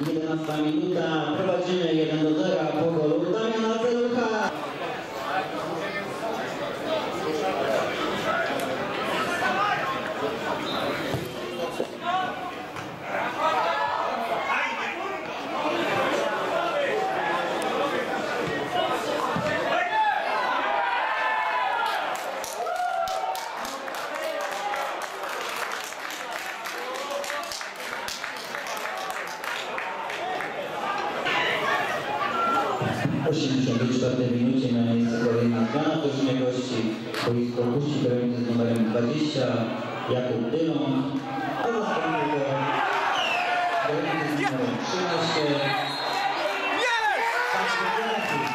11 minuta prowadzenia 1 do 0. 84 minucie na miejsce kolejna zmiana drużyny gości. Boisko opuści kierownicy z numerem 20 Jakub Dylon, a zastępuje go kierownicy z numerem 13 Patryk